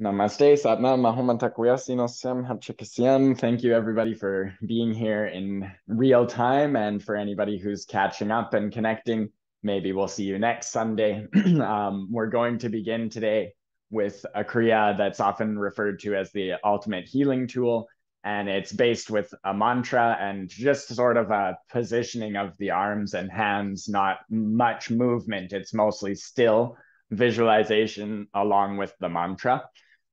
Namaste, Satnam, Mahoma Takwiyasinosem, Hachikasiem. Thank you, everybody, for being here in real time. And for anybody who's catching up and connecting, maybe we'll see you next Sunday. um, we're going to begin today with a Kriya that's often referred to as the ultimate healing tool. And it's based with a mantra and just sort of a positioning of the arms and hands, not much movement. It's mostly still visualization along with the mantra.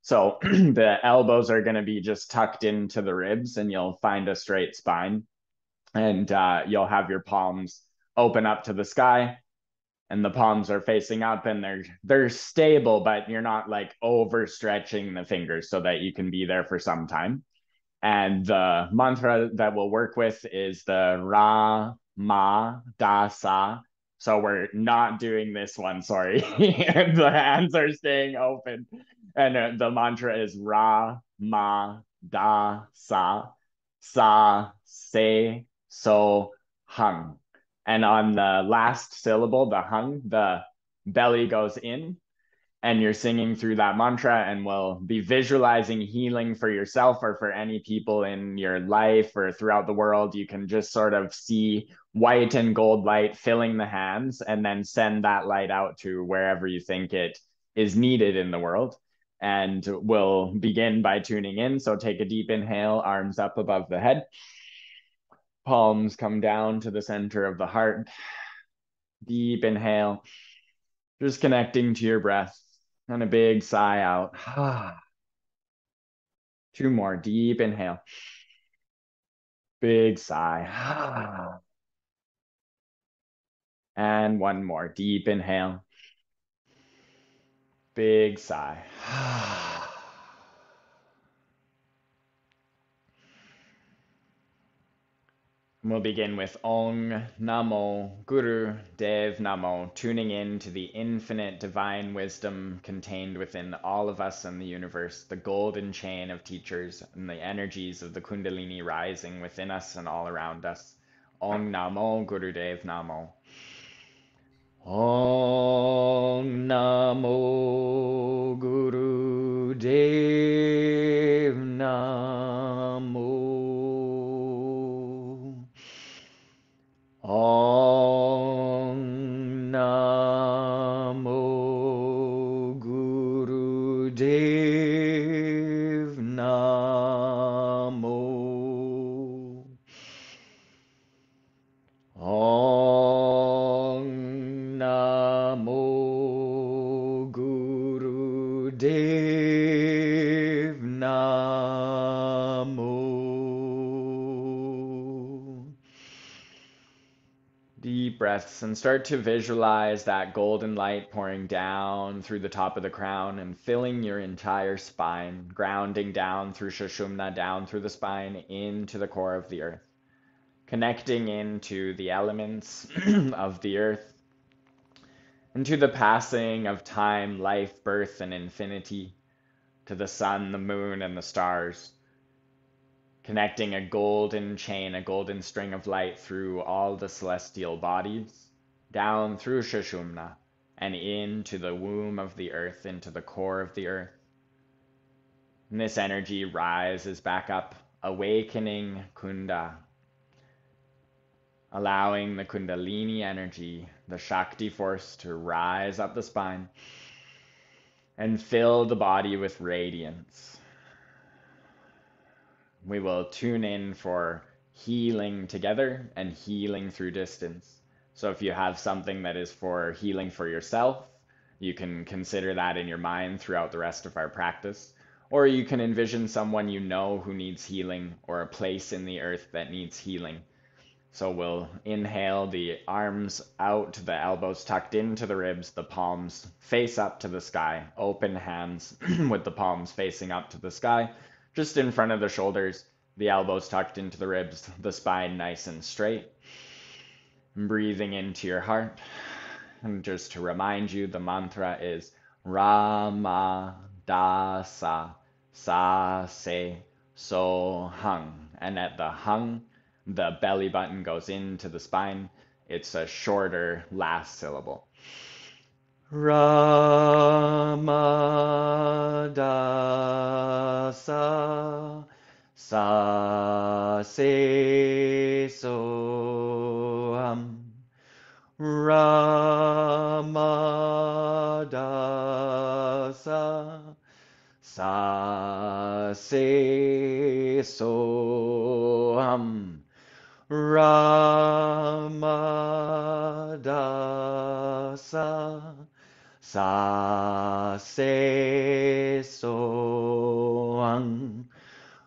So the elbows are going to be just tucked into the ribs and you'll find a straight spine. And uh, you'll have your palms open up to the sky and the palms are facing up and they're they're stable but you're not like overstretching the fingers so that you can be there for some time. And the mantra that we'll work with is the ra ma da sa so we're not doing this one sorry. The hands are staying open and the mantra is Ra, Ma, Da, Sa, Sa, Se, So, Hung. And on the last syllable, the hung, the belly goes in, and you're singing through that mantra, and we'll be visualizing healing for yourself or for any people in your life or throughout the world. You can just sort of see white and gold light filling the hands, and then send that light out to wherever you think it is needed in the world and we'll begin by tuning in. So take a deep inhale, arms up above the head. Palms come down to the center of the heart. Deep inhale, just connecting to your breath and a big sigh out. Two more, deep inhale. Big sigh. And one more, deep inhale. Big sigh. We'll begin with Ong Namo Guru Dev Namo, tuning in to the infinite divine wisdom contained within all of us and the universe, the golden chain of teachers and the energies of the Kundalini rising within us and all around us. Ong Namo Guru Dev Namo. Om Namo Guru Dev Namo Namo. Deep breaths and start to visualize that golden light pouring down through the top of the crown and filling your entire spine, grounding down through Sushumna, down through the spine into the core of the earth connecting into the elements of the earth, into the passing of time, life, birth, and infinity, to the sun, the moon, and the stars, connecting a golden chain, a golden string of light through all the celestial bodies, down through Sushumna, and into the womb of the earth, into the core of the earth. And this energy rises back up, awakening Kunda, allowing the Kundalini energy, the Shakti force, to rise up the spine and fill the body with radiance. We will tune in for healing together and healing through distance. So if you have something that is for healing for yourself, you can consider that in your mind throughout the rest of our practice. Or you can envision someone you know who needs healing or a place in the earth that needs healing so we'll inhale the arms out, the elbows tucked into the ribs, the palms face up to the sky, open hands with the palms facing up to the sky, just in front of the shoulders, the elbows tucked into the ribs, the spine nice and straight. Breathing into your heart. And just to remind you, the mantra is Rama Da Sa Sa Se So Hung. And at the hung, the belly button goes into the spine. It's a shorter last syllable. Ramadasa sa se soham Ramadasa sa se soham Ramadasa sa se soham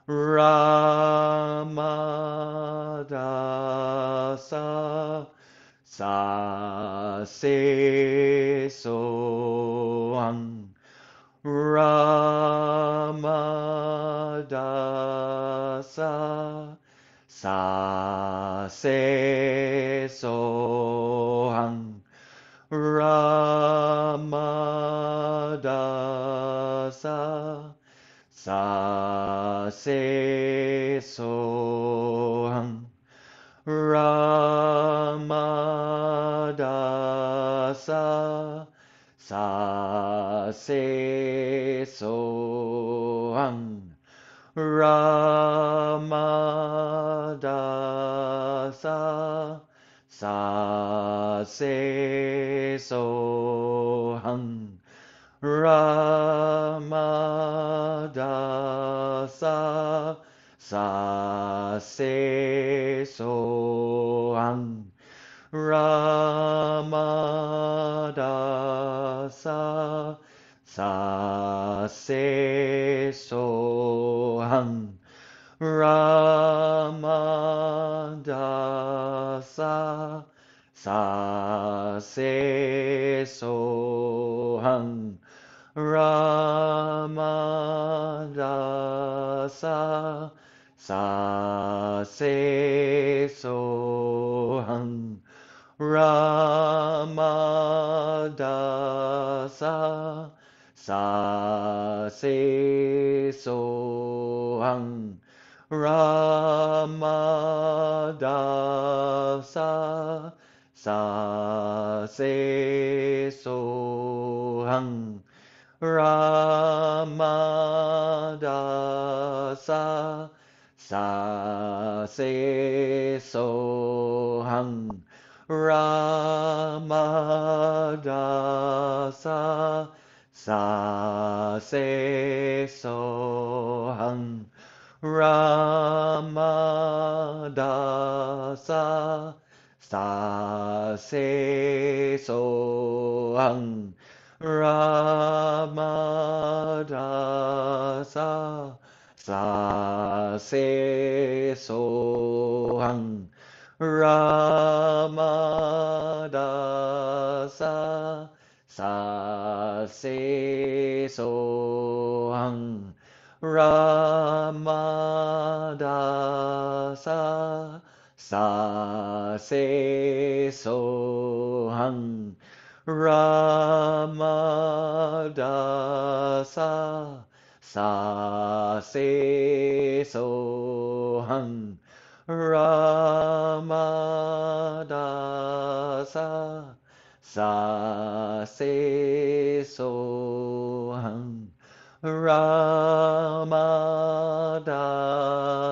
Ramadasa sa se soham Ramadasa sa se soham. Ramadasa sa se soham. Ramadasa sa se soham Ramadasa sa se soham Ramadasa sa se soham Ramadasa sa se soham Ramadasa sa se soham Ramadasa sa se soham Ramadasa sa se soham Ramadasa sa se soham Ramadasa sa se soham Ramadasa sa se soham Ramadasa sa se soham Ramadasa sa se soham Ramadasa sa se soham Ramadasa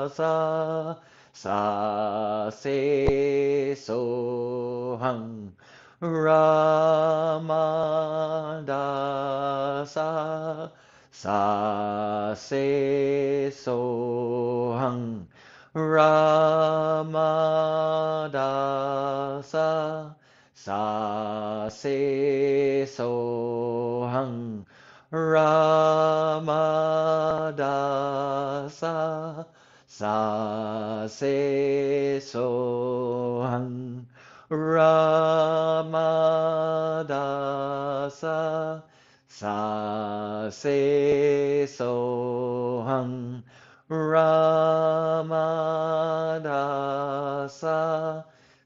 sa sa se so hung rama da sa sa se so hung rama da sa se so hang. Ramadasa sa. Se so hang. Ramadasa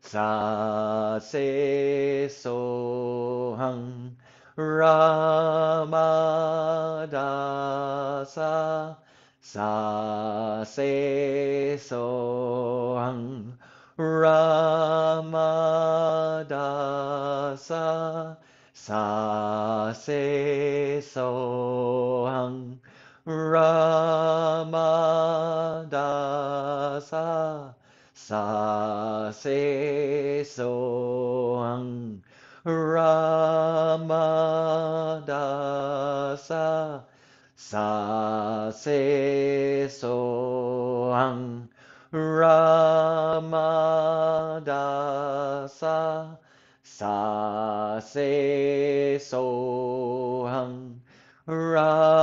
sa. Se so hang. Ramadasa sa se soham Ramadasa sa. Soham Ramadasa sa. Se ramadasa sa se sa se sohang ramadasa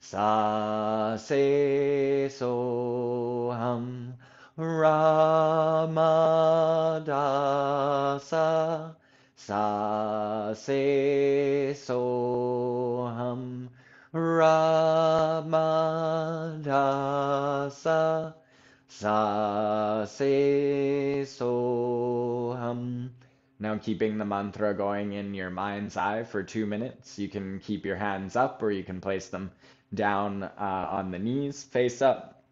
sa se ramadasa sa se soham ramadasa sa se soham now keeping the mantra going in your mind's eye for two minutes. You can keep your hands up or you can place them down uh, on the knees, face up,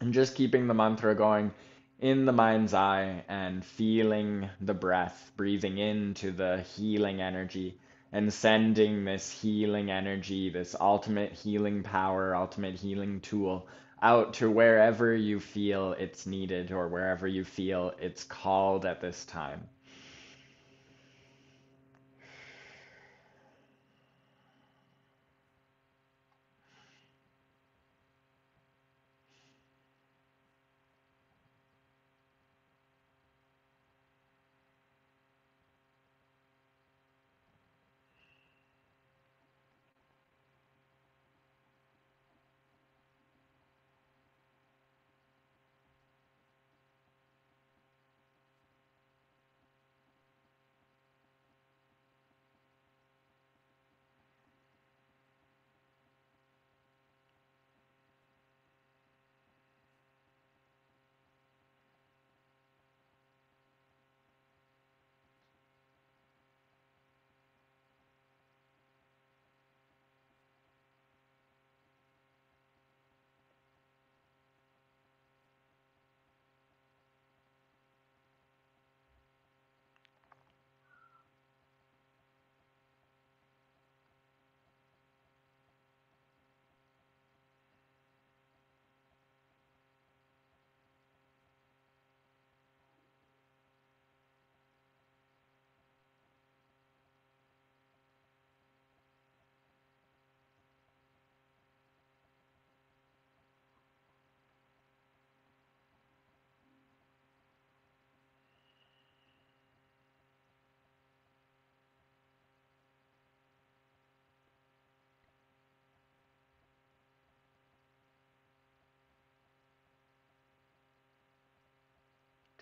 and just keeping the mantra going in the mind's eye and feeling the breath, breathing into the healing energy and sending this healing energy, this ultimate healing power, ultimate healing tool out to wherever you feel it's needed or wherever you feel it's called at this time.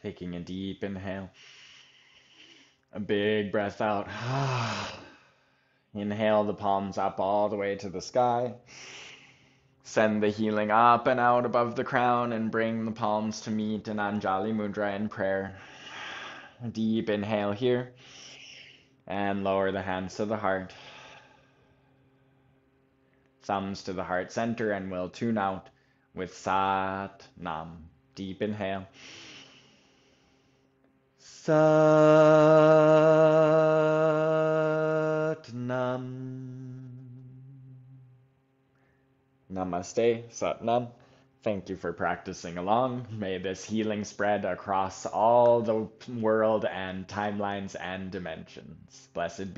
Taking a deep inhale. A big breath out. Inhale the palms up all the way to the sky. Send the healing up and out above the crown and bring the palms to meet in Anjali Mudra in prayer. A deep inhale here. And lower the hands to the heart. Thumbs to the heart center and we'll tune out with Sat Nam. Deep inhale. Satnam. Namaste, Satnam. Thank you for practicing along. May this healing spread across all the world and timelines and dimensions. Blessed be.